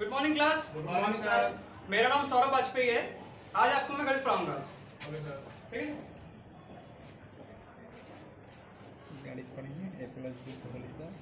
Good morning class good morning sir मेरा नाम सौरभ वाजपेयी है। आज आपको मैं गणित पढ़ाऊँगा। ओके सर ठीक है? गणित पढ़ेंगे A plus B whole square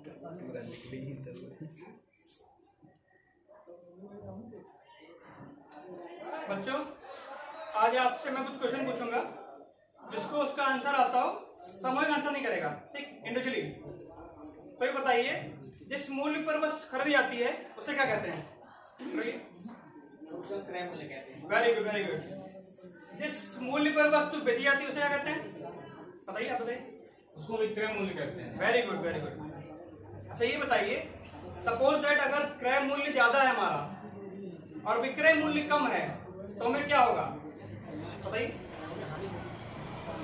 पूरा ही तो बच्चों आज आपसे मैं कुछ क्वेश्चन पूछूँगा जिसको उसका आंसर आता हो सामूहिक आंसर नहीं करेगा। ठीक इंडिविजुअली तो ये बताइए जिस मूल्य पर वस्तु खरीदी जाती है उसे क्या कहते हैं? वेरी गुड वेरी गुड जिस मूल्य पर वस्तु बेची जाती है उसे क्या कहते हैं? बताइए आप बताइए। उसको विक्रय मूल्य कहते हैं। वेरी गुड वेरी गुड अच्छा ये बताइए सपोज़ दैट अगर क्रय मूल्य ज़्यादा है हमारा और विक्रय मूल्य कम है तो हमें क्या होगा? बताइए।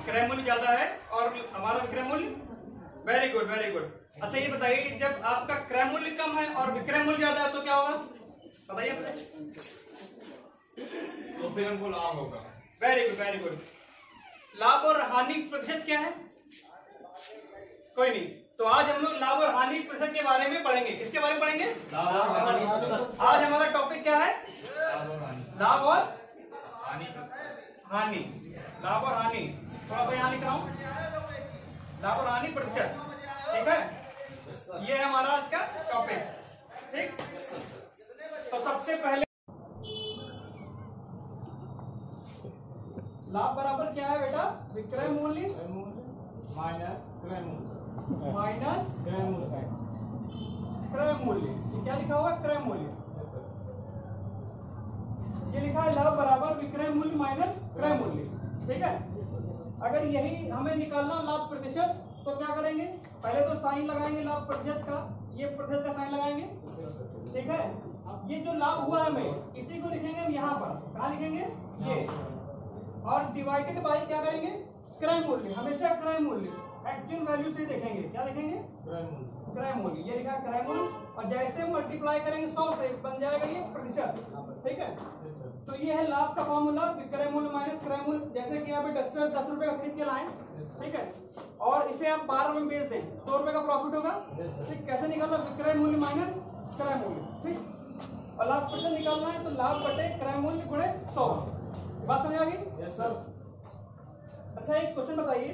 क्रय मूल्य ज़्यादा है और हमारा विक्रय मूल्य? वेरी गुड वेरी गुड अच्छा ये बताइए जब आपका क्रय मूल्य कम है और विक्रय मूल्य ज़्यादा है तो क्या होगा? बताइए। तो फिर हमको लाभ होगा। वेरी गुड वेरी गुड लाभ और हानि प्रतिशत क्या है? कोई नहीं। तो आज हम लोग लाभ और हानि प्रतिशत के बारे में पढ़ेंगे। किसके बारे में पढ़ेंगे? आज हमारा टॉपिक क्या है? लाभ और हानि। लाभ और हानि हानि। लाभ और हानि। थोड़ा सा यहाँ लिख रहा हूँ। लाभ और हानि प्रतिशत ठीक है? ये है हमारा आज का टॉपिक ठीक? तो सबसे पहले लाभ बराबर क्या है बेटा? विक्रय मूल्य। माइनस क्रय मूल्य। माइनस क्रय मूल्य क्रय मूल्य। क्या लिखा हुआ? क्रय मूल्य। ये लिखा है लाभ बराबर विक्रय मूल्य माइनस क्रय मूल्य। ठीक है? अगर यही हमें निकालना लाभ प्रतिशत तो क्या करेंगे? पहले तो साइन लगाएँगे लाभ प्रतिशत का। ये प्रतिशत का साइन लगाएँगे। ठीक है? ये जो लाभ हुआ है हमें इसी को लिखेंगे हम यहाँ पर। कहा लिखेंगे? ये। और डिवाइडेड बाई क्या करेंगे? क्रय मूल्य। हमेशा क्रय मूल्य। एक्चुअल वैल्यू से देखेंगे? क्या लिखेंगे क्रय मूल्य ये लिखा है क्रय मूल्य और जैसे मल्टीप्लाई करेंगे सौ से बन जाएगा ये प्रतिशत। ठीक है? तो ये है लाभ का फॉर्मूला विक्रय मूल्य माइनस क्रय मूल्य जैसे कि आप डस्टर दस रुपए का खरीद के लाए। ठीक है? और इसे आप बारह रुपए में बेच दें। दो रुपए का प्रॉफिट होगा। ठीक? कैसे निकालना? विक्रय मूल्य माइनस क्रय मूल्य ठीक? और लाभ प्रतिशत निकालना है तो लाभ बटे क्रय मूल्य गुणे सौ। बात समझ आ गई? Sir. अच्छा एक क्वेश्चन बताइए।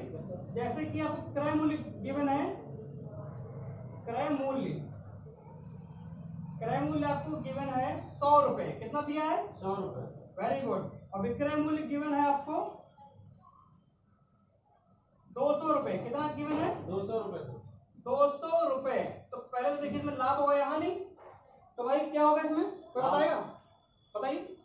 जैसे कि आपको क्रय मूल्य गिवन है क्रय मूल्य क्रय मूल्य आपको गिवन है सौ रुपए। कितना दिया है? सौ रुपए। वेरी गुड और विक्रय मूल्य गिवन है आपको दो सौ रुपए। कितना गिवन है? दो सौ रुपए दो सौ रुपए। तो पहले तो देखिए इसमें लाभ होगा यहाँ नहीं तो भाई क्या होगा इसमें? कोई बताएगा?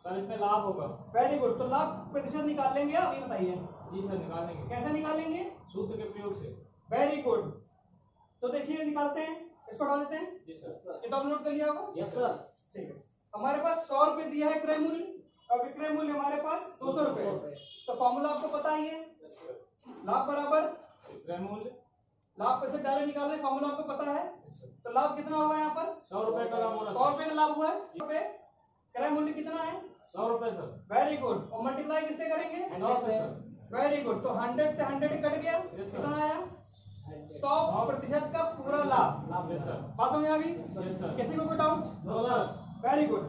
सर इसमें लाभ होगा। वेरी गुड तो लाभ प्रतिशत निकाल लेंगे आप? ये बताइए। जी सर निकालेंगे कैसे निकालेंगे? सूत्र के प्रयोग से। वेरी गुड तो देखिए निकालते हैं। इसको हटा देते हैं। जी सर। ये तो नोट कर लिया होगा? यस सर ठीक है। हमारे पास सौ रुपए दिया है क्रय मूल्य। और विक्रय मूल्य हमारे पास दो सौ रुपए तो फॉर्मूला आपको पता ही है। लाभ बराबर। विक्रय मूल्य। लाभ पैसे डायरेक्ट निकालने फॉर्मूला आपको पता है। तो लाभ कितना हुआ है यहाँ पर? सौ रुपए का लाभ हो सौ रहा रुपए का लाभ हुआ है। क्रय मूल्य कितना है? सौ रुपए सर। वेरी गुड और मल्टीप्लाई किससे करेंगे? सौ से वेरी गुड तो हंड्रेड से हंड्रेड कट गया। कितना आया? सौ। प्रतिशत का पूरा लाभ। बात समझ आ गई? किसी को कोई डाउट वेरी गुड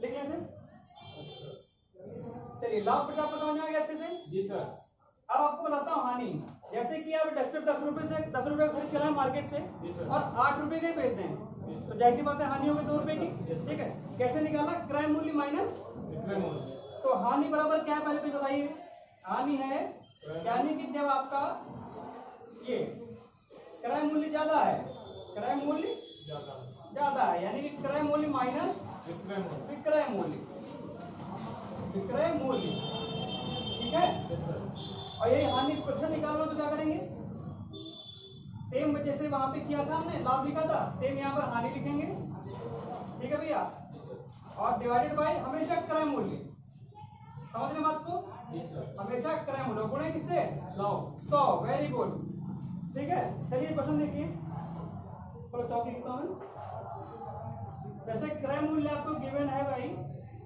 लिख लेते चलिए लाभ को समझ में आ गया अच्छे से। जी सर अब आपको बताता हूँ हानि। जैसे कि आप डस्टर दस रुपए से दस रुपए खरीद के लाए मार्केट से और आठ रुपए के ही बेच दें। तो जैसी बात है हानि होगी दो रुपए की। ठीक है? कैसे निकाला? क्रय मूल्य माइनस तो हानि बराबर क्या है? पहले तो बताइए। हानि है यानी कि जब आपका ये क्रय मूल्य ज़्यादा है क्रय मूल्य ज़्यादा है। यानी कि क्रय मूल्य माइनस विक्रय मूल्य। विक्रय मूल्य। ठीक है? और यही हानि प्रतिशत निकालना तो क्या करेंगे? सेम जैसे वहाँ पे किया था हमने लाभ लिखा था सेम यहाँ पर हानि लिखेंगे। ठीक है भैया? और डिवाइडेड बाय हमेशा क्रय मूल्य। समझ रहे बात को? हमेशा क्रय मूल्य। गुणे किससे? सौ। सौ। वेरी गुड ठीक है? चलिए क्वेश्चन देखिए। चलो चौक लिखता हूँ जैसे क्रय मूल्य आपको गिवन है भाई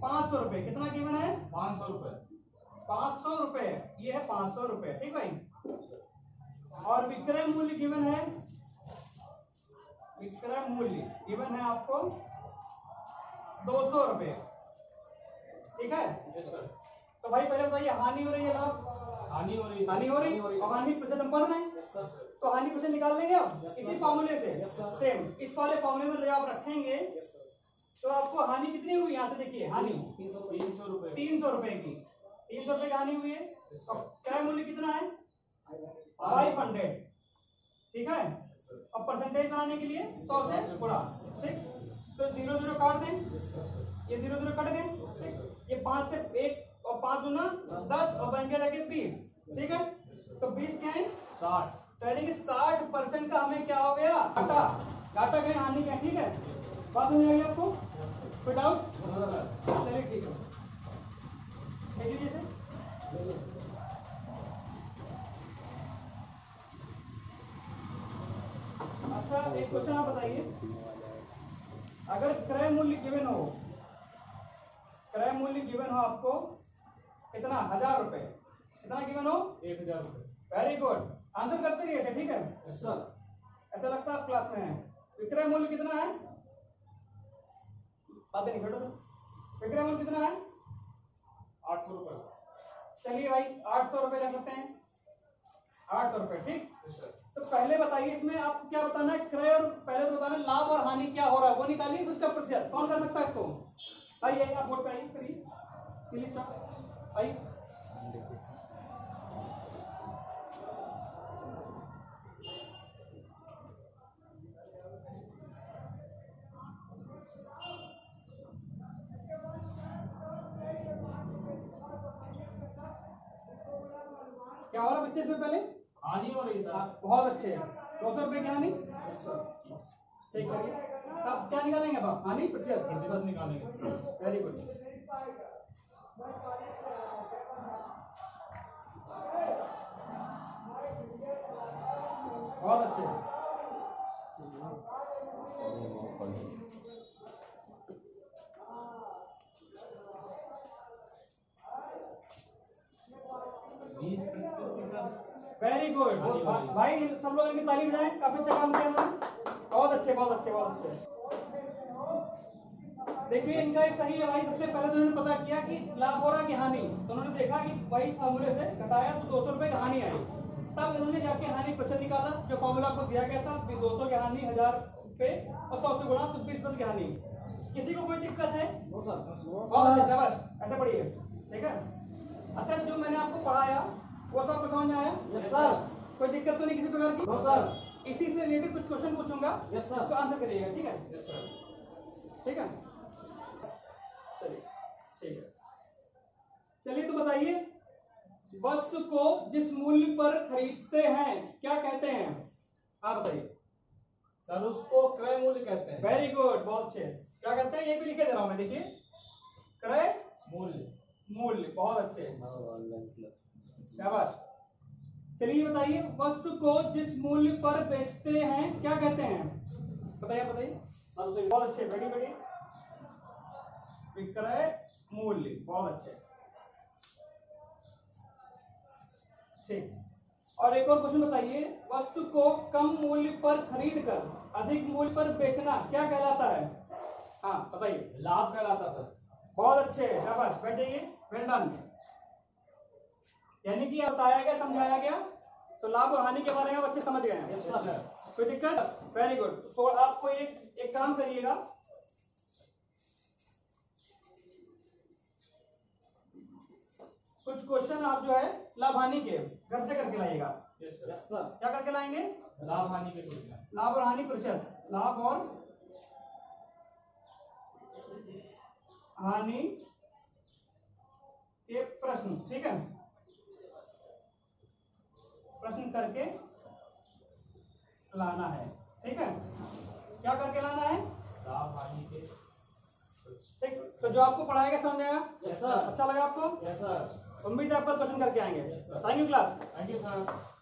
पाँच सौ रुपए। कितना गिवन है? पाँच सौ रुपए। पाँच सौ रुपए ये है पाँच सौ रुपये ठीक भाई? और विक्रय मूल्य गिवन है? विक्रय मूल्य गिवन है आपको दो सौ रुपये ठीक है? सर। तो भाई पहले बताइए हानि हो रही है लाभ? हानि हो रही है। हानि हो रही? और हानि प्रतिशत हम पढ़ रहे हैं। तो हानि प्रतिशत निकाल लेंगे आप? इसी फॉर्मूले से? सेम इस वाले फॉर्मूले में आप रखेंगे। तो आपको हानि कितनी हुई? यहाँ से देखिए हानि। तीन सौ रुपए। तीन सौ रुपए की। तीन सौ रुपए की हानि हुई है और क्रय मूल्य कितना है? फाइव हंड्रेड ठीक है? और परसेंटेज बनाने के लिए सौ से गुणा ठीक? तो ज़ीरो ज़ीरो काट दें। ये ज़ीरो ज़ीरो कट गए ठीक? ये पाँच से एक और पाँच गुना दस और बन गया लगे बीस ठीक है? तो बीस क्या है? साठ. तो यानी कि साठ परसेंट का हमें क्या हो गया? घाटा। घाटा गए हानि क्या ठीक है? बात समझ आई आपको? कोई डाउट चलिए ठीक है। अच्छा एक क्वेश्चन आप बताइए। अगर क्रय मूल्य गिवन हो क्रय मूल्य गिवन हो आपको कितना? हज़ार रुपए। कितना गिवन हो? एक हज़ार रुपए। वेरी गुड आंसर करते रहिए ऐसे ठीक है? सर ऐसा लगता है आप क्लास में है। विक्रय मूल्य कितना है? बातें नहीं बैठो तुम। विक्रय मूल्य कितना है? सौ रुपए चलिए भाई आठ सौ रुपए रख सकते हैं। आठ सौ रुपए ठीक? तो पहले बताइए इसमें आपको क्या बताना है? क्रय और पहले तो बताना लाभ और हानि क्या हो रहा है? वो निकालिए उसका प्रतिशत। कौन कर सकता है इसको? आइए आप बोर्ड पे आइए करिए। भाई आइए क्या हो रहा है बच्चे इसमें पहले? हानि हो रही है बहुत अच्छे दो सौ रुपये की हानि? ठीक है अब क्या निकालेंगे अब आप? हानि? प्रतिशत? प्रतिशत निकालेंगे। वेरी गुड बहुत अच्छे बीस वेरी गुड भाई सब लोग इनकी तालीम जाए काफ़ी अच्छा काम किया बहुत अच्छे बहुत अच्छे बहुत अच्छे। देखिए इनका एक सही है भाई। सबसे पहले तो इन्होंने पता किया कि लाभ हो रहा है कि हानि। तो उन्होंने देखा कि वही फॉर्मूले से घटाया तो दो सौ रुपए की हानि आई। तब इन्होंने जाके हानि प्रतिशत निकाला जो फॉर्मूला आपको दिया गया था दो सौ की हानि हज़ार पे और सौ से गुणा तो बीस की हानि। किसी को कोई दिक्कत है? बहुत अच्छे शाबाश। ऐसे पढ़िए। ठीक है? अच्छा जो मैंने आपको पढ़ाया वो सब आपको समझ में आया? यस सर कोई दिक्कत तो नहीं किसी प्रकार की? नो सर इसी से रिलेटेड कुछ क्वेश्चन पूछूँगा। Yes, sir. उसको आंसर करिएगा ठीक है? यस सर ठीक है? चलिए ठीक है। चलिए तो बताइए वस्तु को जिस मूल्य पर खरीदते हैं क्या कहते हैं? आप बताइए। सर उसको क्रय मूल्य कहते हैं। वेरी गुड बहुत अच्छे। क्या कहते हैं? ये भी लिखे दे रहा हूँ मैं देखिए। क्रय मूल्य। मूल्य बहुत अच्छे। शाबाश। चलिए बताइए वस्तु को जिस मूल्य पर बेचते हैं क्या कहते हैं? बताइए बताइए। सबसे बहुत अच्छे बैठी बैठी विक्रय मूल्य बहुत अच्छे। ठीक। और एक और क्वेश्चन बताइए वस्तु को कम मूल्य पर खरीद कर अधिक मूल्य पर बेचना क्या कहलाता है? हाँ बताइए। लाभ कहलाता सर। बहुत अच्छे शाबाश। बैठ जाइए वेल डन यानी कि बताया गया समझाया गया तो लाभ और हानि के बारे में बच्चे समझ गए हैं। कोई दिक्कत? वेरी गुड तो आपको एक एक काम करिएगा। कुछ क्वेश्चन आप जो है लाभ हानि के घर से करके लाइएगा। Yes sir. क्या करके लाएँगे? लाभ हानि के कुछ लाभ। और हानि प्रतिशत लाभ और हानि के प्रश्न। ठीक है? प्रश्न करके लाना है। ठीक है? क्या करके लाना है? ठीक। तो जो आपको पढ़ाएगा समझ आया? अच्छा लगा आपको? उम्मीद है आपका क्वेश्चन करके आएँगे। Thank you class thank you sir